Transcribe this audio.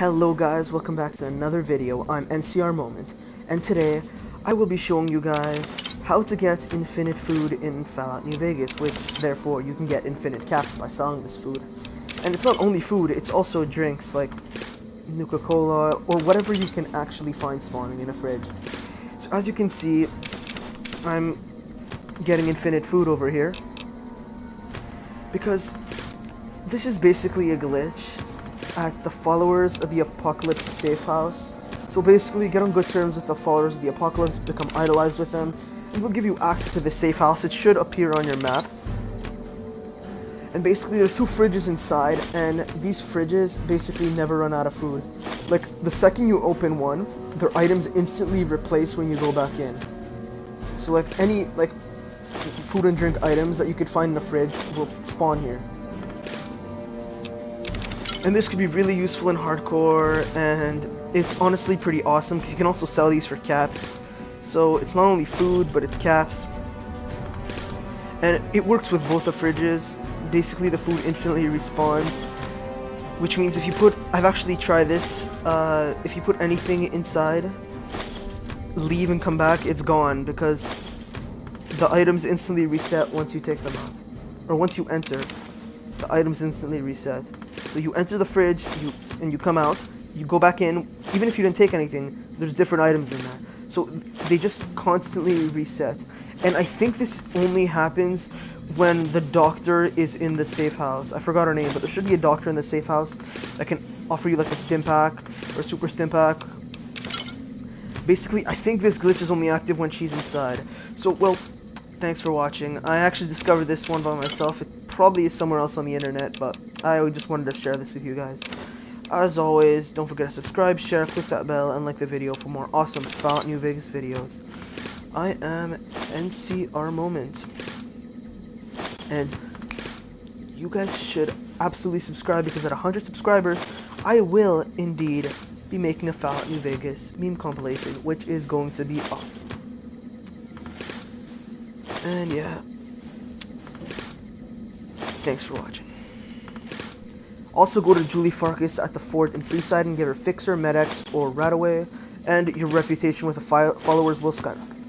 Hello guys, welcome back to another video. I'm NCR Moment, and today I will be showing you guys how to get infinite food in Fallout New Vegas, which therefore you can get infinite caps by selling this food. And it's not only food, it's also drinks like Nuka-Cola or whatever you can actually find spawning in a fridge. So as you can see, I'm getting infinite food over here because this is basically a glitch at the followers of the Apocalypse safe house. So basically, get on good terms with the followers of the Apocalypse, become idolized with them, and they'll give you access to the safe house. It should appear on your map. And basically, there's two fridges inside, and these fridges basically never run out of food. Like, the second you open one, their items instantly replace when you go back in. So, like, any, like, food and drink items that you could find in the fridge will spawn here. And this could be really useful in hardcore, and it's honestly pretty awesome because you can also sell these for caps. So it's not only food, but it's caps. And it works with both the fridges. Basically, the food infinitely respawns. Which means if you put, I've actually tried this, uh, if you put anything inside, leave and come back, it's gone because the items instantly reset once you take them out. Or once you enter, the items instantly reset. So you enter the fridge, you and you come out, you go back in, even if you didn't take anything, there's different items in there. So they just constantly reset. And I think this only happens when the doctor is in the safe house. I forgot her name, but there should be a doctor in the safe house that can offer you like a Stimpak or a super Stimpak. Basically, I think this glitch is only active when she's inside. So, well, thanks for watching. I actually discovered this one by myself. It probably is somewhere else on the internet, but I just wanted to share this with you guys. As always, don't forget to subscribe, share, click that bell, and like the video for more awesome Fallout New Vegas videos. I am NCR Moment. And you guys should absolutely subscribe because at 100 subscribers, I will indeed be making a Fallout New Vegas meme compilation, which is going to be awesome. And yeah. Thanks for watching. Also go to Julie Farkas at the fort in Freeside and get her Fixer, Med-X, or Radaway, and your reputation with the followers will skyrocket.